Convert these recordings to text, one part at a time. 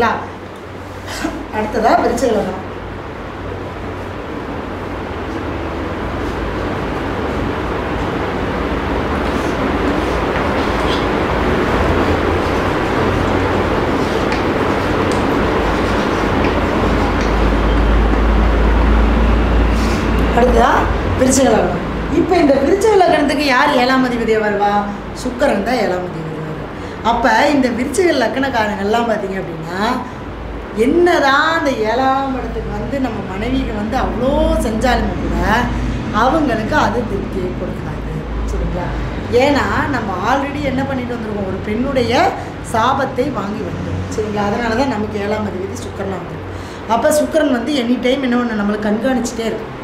சரிங்களா அடுத்ததாக விருச்சிக லக்னம் அடுத்ததா விருச்சிக லக்னம் இப்போ இந்த பிரிச்சு லக்னத்துக்கு யார் ஏழாம் அதிபதியாக வருவா? சுக்கரன் தான் ஏழாம் அதிபதி. அப்போ இந்த விருச்சிக லக்கணக்காரங்கள்லாம் பார்த்தீங்க அப்படின்னா என்னதான் அந்த ஏழாம் இடத்துக்கு வந்து நம்ம மனைவிக்கு வந்து அவ்வளோ செஞ்சாலுமே கூட அவங்களுக்கு அது திருப்தியை கொடுக்காது. சரிங்களா? ஏன்னா நம்ம ஆல்ரெடி என்ன பண்ணிட்டு வந்திருக்கோம்? ஒரு பெண்ணுடைய சாபத்தை வாங்கி வந்தோம். சரிங்களா? அதனால தான் நமக்கு ஏழாம் அதிபதி சுக்கரனாக வந்துடும் அப்போ சுக்கரன் வந்து எனி டைம் என்ன பண்ண நம்மளை கண்காணிச்சிட்டே இருக்கும்.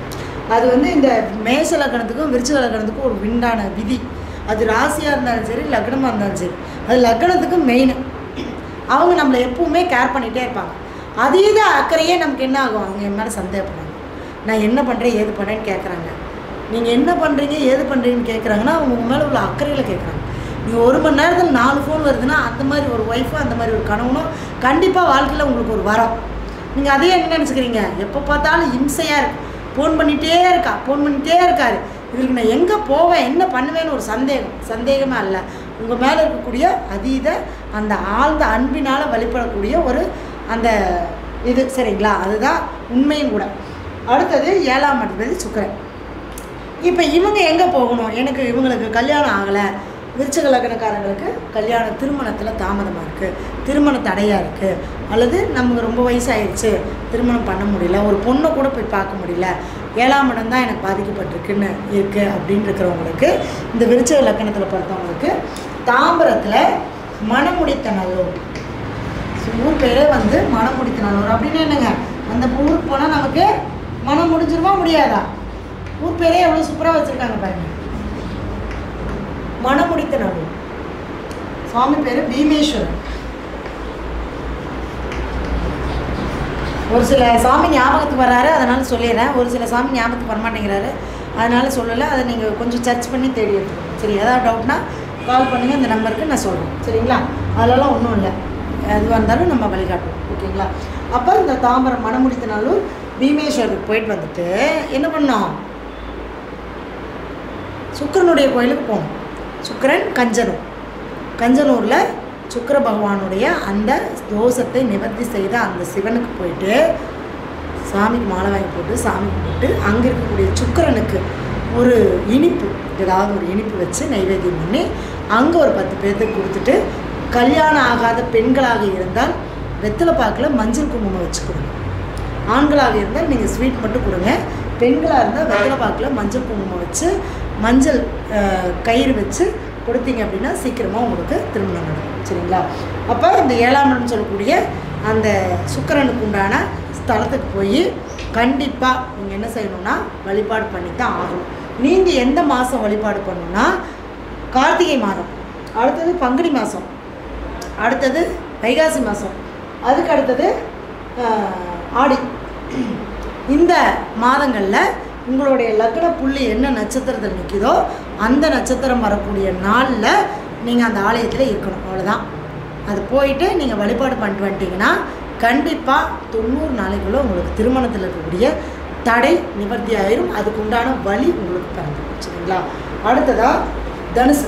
அது வந்து இந்த மேச லக்கணத்துக்கும் விருச்ச லக்கணத்துக்கும் ஒரு விண்டான விதி. அது ராசியாக இருந்தாலும் சரி லக்னமாக இருந்தாலும் சரி. அது லக்னத்துக்கு மெயின் அவங்க நம்மளை எப்பவுமே கேர் பண்ணிகிட்டே இருப்பாங்க. அதீத அக்கறையே நமக்கு என்ன ஆகும்? அவங்க என் மேலே சந்தேகப்படுறாங்க நான் என்ன பண்ணுறேன் ஏது பண்ணுறேன்னு கேட்குறாங்க நீங்கள் என்ன பண்ணுறீங்க ஏது பண்ணுறீங்கன்னு கேட்குறாங்கன்னா அவங்க உங்கள் மேலே உள்ள அக்கறையில் கேட்குறாங்க நீங்கள் ஒரு மணி நேரத்தில் நாலு ஃபோன் வருதுன்னா அந்த மாதிரி ஒரு ஒய்ஃபும் அந்த மாதிரி ஒரு கணவனும் கண்டிப்பாக வாழ்க்கையில் உங்களுக்கு ஒரு வரம். நீங்கள் அதே என்ன நினச்சிக்கிறீங்க? எப்போ பார்த்தாலும் இம்சையாக இருக்கு. ஃபோன் பண்ணிகிட்டே இருக்கா ஃபோன் பண்ணிகிட்டே இருக்காரு. இதுக்கு நான் எங்கே போவேன் என்ன பண்ணுவேன்னு ஒரு சந்தேகம். சந்தேகமே அல்ல. உங்கள் மேலே இருக்கக்கூடிய அதீத அந்த ஆழ்ந்த அன்பினால் வழிபடக்கூடிய ஒரு அந்த இது சரிங்களா? அதுதான் உண்மையும் கூட. அடுத்தது ஏழாம் அதிபதி சுக்கரன். இப்போ இவங்க எங்கே போகணும்? எனக்கு இவங்களுக்கு கல்யாணம் ஆகலை. விருச்சக லக்னக்காரங்களுக்கு கல்யாண திருமணத்தில் தாமதமாக இருக்குது திருமண தடையாக இருக்குது அல்லது நமக்கு ரொம்ப வயசாயிருச்சு. திருமணம் பண்ண முடியல. ஒரு பொண்ணை கூட போய் பார்க்க முடியல. ஏழாம் இடம் தான் எனக்கு பாதிக்கப்பட்டிருக்குன்னு இருக்குது அப்படின்னு இருக்கிறவங்களுக்கு இந்த விருச்சக லக்கணத்தில் பார்த்தவங்களுக்கு தாம்பரத்தில் மனமுடித்த நல்லூர் ஊர் பேரே வந்து மனமுடித்த நல்லூர் அப்படின்னு என்னங்க? அந்த ஊருக்கு போனால் நமக்கு மனம் முடிஞ்சிருமா முடியாதா? ஊர் பேரே எவ்வளோ சூப்பராக வச்சுருக்காங்க பாருங்கள் மனமுடித்த நடு சுவாமி பேர் பீமேஸ்வரன். ஒரு சில சாமி ஞாபகத்துக்கு வர்றாரு அதனால சொல்லிடுறேன். ஒரு சில சாமி ஞாபகத்துக்கு வரமாட்டேங்கிறாரு. அதனால சொல்லலை அதை நீங்கள் கொஞ்சம் சர்ச் பண்ணி தேடி சரி ஏதாவது டவுட்னா கால் பண்ணுங்கள் இந்த நம்பருக்கு நான் சொல்கிறேன் சரிங்களா? அதெல்லாம் ஒன்றும் இல்லை. எதுவாக இருந்தாலும் நம்ம வழிகாட்டுவோம். ஓகேங்களா? அப்போ இந்த தாம்பரம் மனம் முடித்தனாலும் பீமேஸ்வருக்கு போயிட்டு வந்துட்டு என்ன பண்ணோம்? சுக்கிரனுடைய கோயிலுக்கு போகணும் சுக்கிரன் கஞ்சனூர். கஞ்சனூரில் சுக்கிர பகவானுடைய அந்த தோஷத்தை நிவர்த்தி செய்த அந்த சிவனுக்கு போயிட்டு சாமிக்கு மாலை வாங்கி போட்டு சாமி கும்பிட்டு அங்கே இருக்கக்கூடிய சுக்கிரனுக்கு ஒரு இனிப்பு ஏதாவது ஒரு இனிப்பு வச்சு நைவேத்தியம் பண்ணி அங்கே ஒரு பத்து பேர்த்துக்கு கொடுத்துட்டு கல்யாணம் ஆகாத பெண்களாக இருந்தால் வெத்தலை பாக்கில் மஞ்சள் குங்குமம் வச்சு கொடுங்க ஆண்களாக இருந்தால் நீங்கள் ஸ்வீட் மட்டும் கொடுங்க. பெண்களாக இருந்தால் வெத்தலை பாக்கில் மஞ்சள் குங்குமம் வச்சு மஞ்சள் கயிறு வச்சு கொடுத்தீங்க அப்படின்னா சீக்கிரமாக உங்களுக்கு திருமணம் நடக்கும். சரிங்களா? அப்போ இந்த ஏழாம் இடம் சொல்லக்கூடிய அந்த சுக்கரனுக்கு உண்டான ஸ்தலத்துக்கு போய் கண்டிப்பாக நீங்கள் என்ன செய்யணும்னா வழிபாடு பண்ணி தான் ஆகணும். நீங்கள் எந்த மாதம் வழிபாடு பண்ணணும்னா கார்த்திகை மாதம் அடுத்தது பங்குனி மாதம் அடுத்தது வைகாசி மாதம் அதுக்கு அடுத்தது ஆடி. இந்த மாதங்களில் உங்களுடைய லக்ன புள்ளி என்ன நட்சத்திரத்தில் நிற்கிதோ அந்த நட்சத்திரம் வரக்கூடிய நாளில் நீங்கள் அந்த ஆலயத்தில் இருக்கணும். அவ்வளோதான் அது போயிட்டு நீங்கள் வழிபாடு பண்ணிட்டு வந்துட்டீங்கன்னா கண்டிப்பாக தொண்ணூறு நாளைக்குள்ளே உங்களுக்கு திருமணத்தில் இருக்கக்கூடிய தடை நிவர்த்தி ஆயிரும் அதுக்கு உண்டான வழி உங்களுக்கு பிறந்துடும் சரிங்களா? அடுத்ததாக தனுசு.